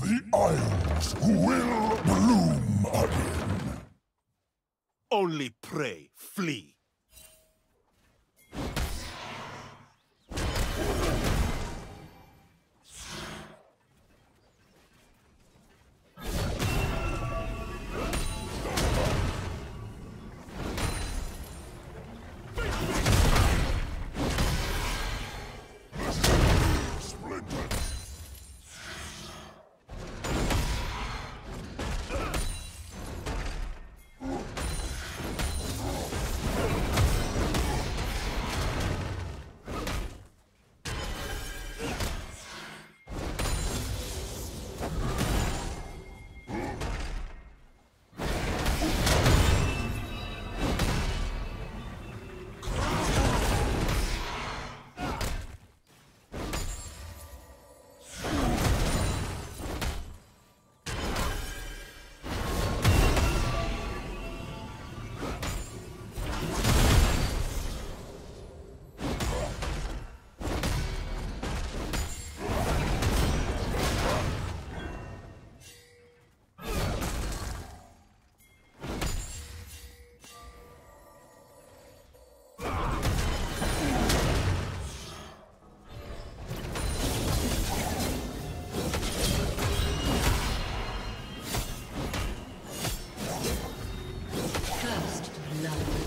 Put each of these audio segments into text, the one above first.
The Isles will bloom again. Only prey, flee. First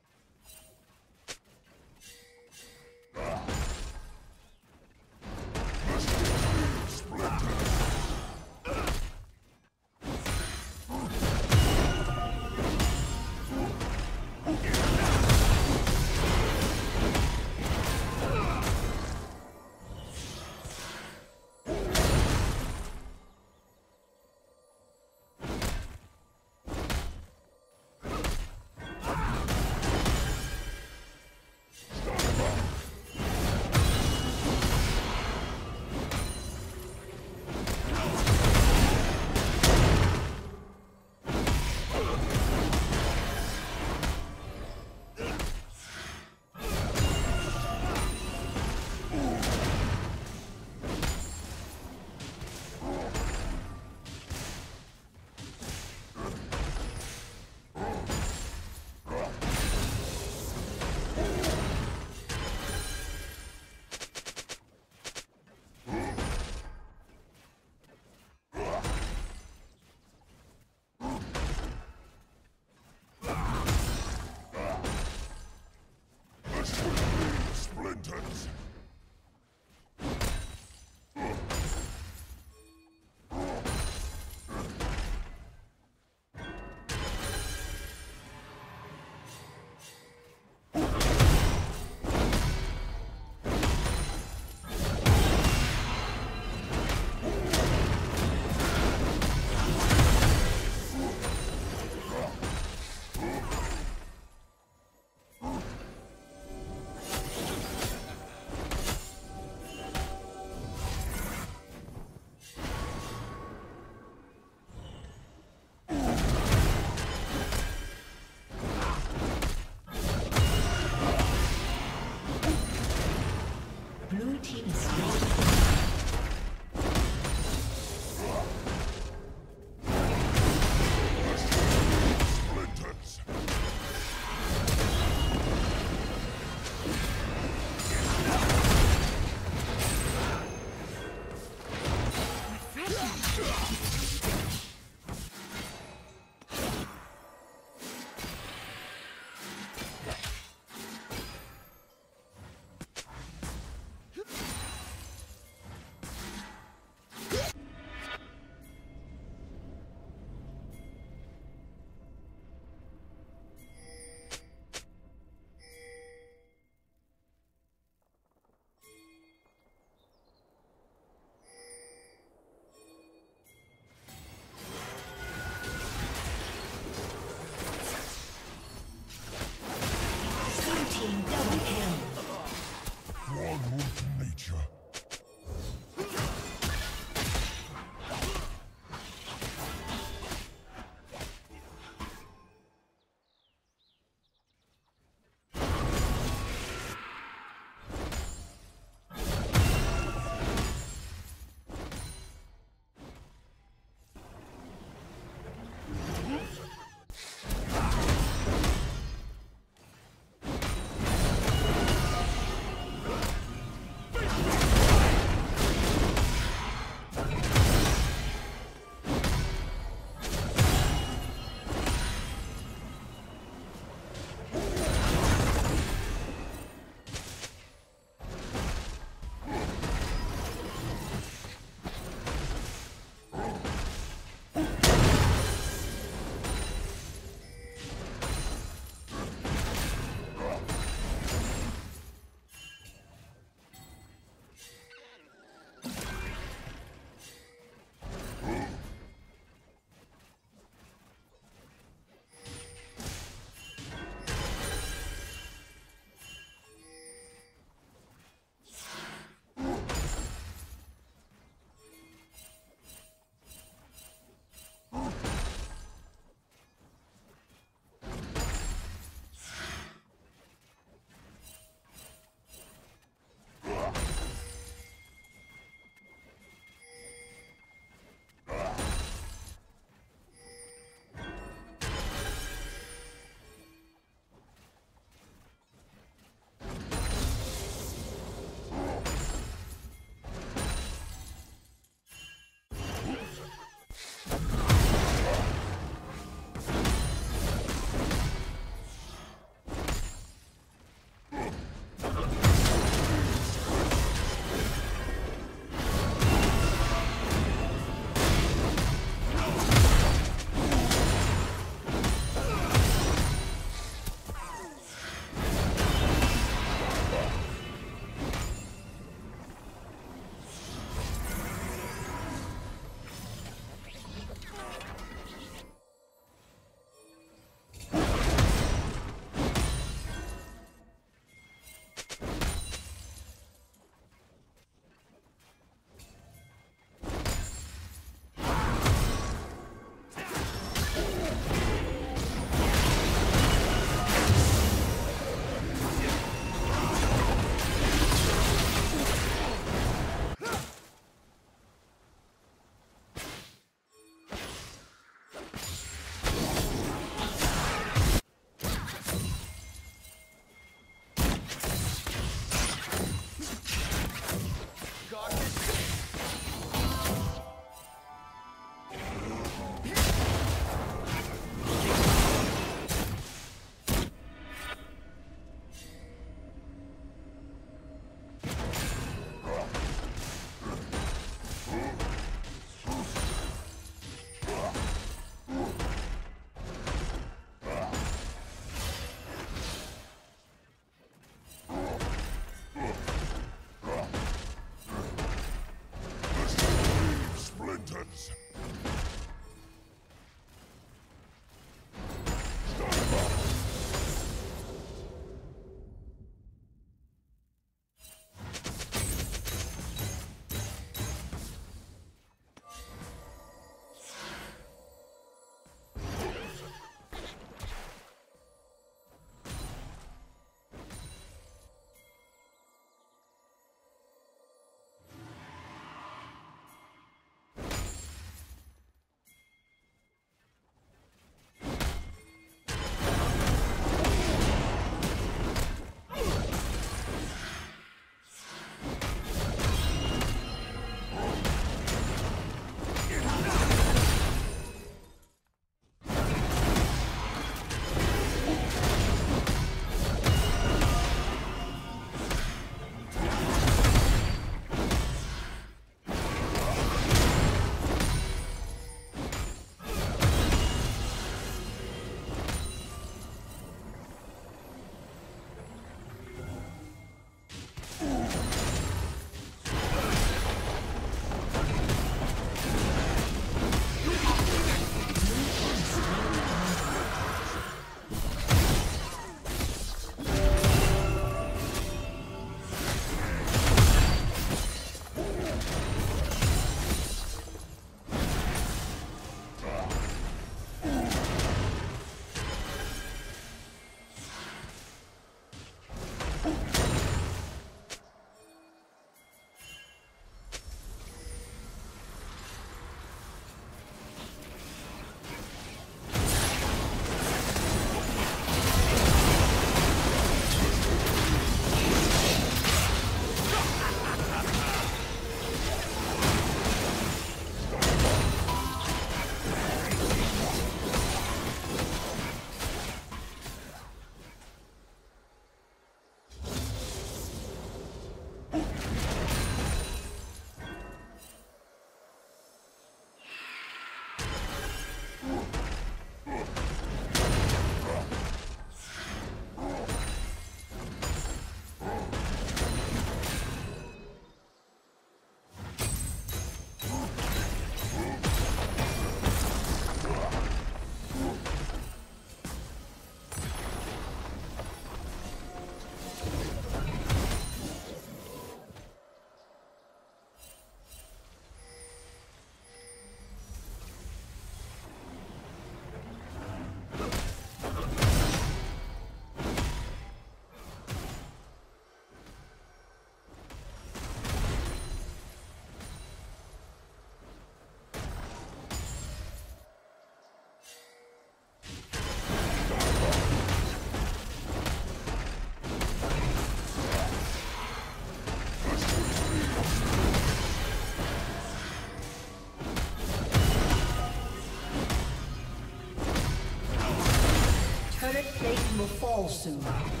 soon.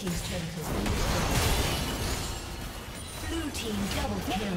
Team's turret has. Blue Team double kill.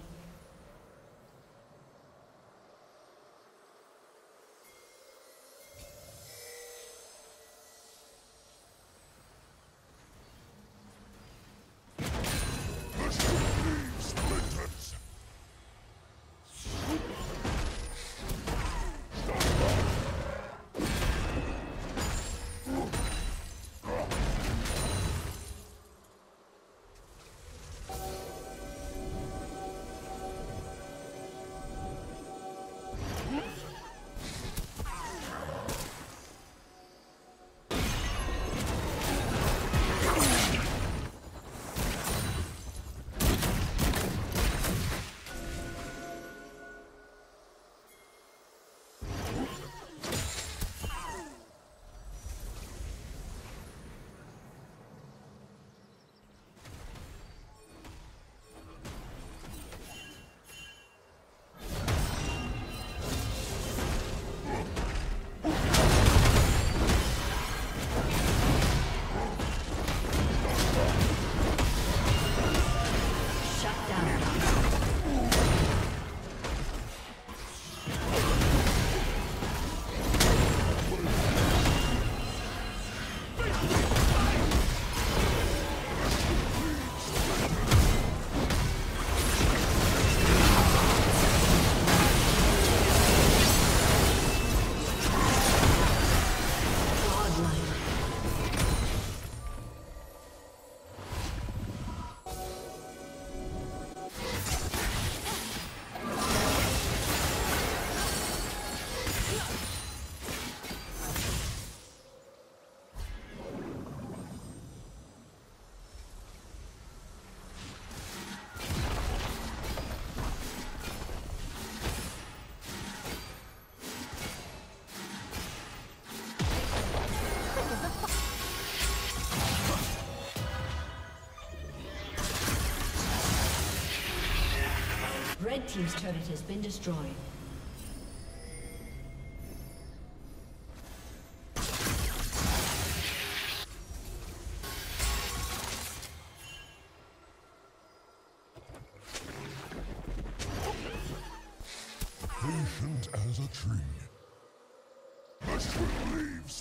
Team's turret has been destroyed. Patient as a tree. This will leave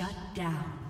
Shut down.